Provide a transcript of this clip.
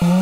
Oh.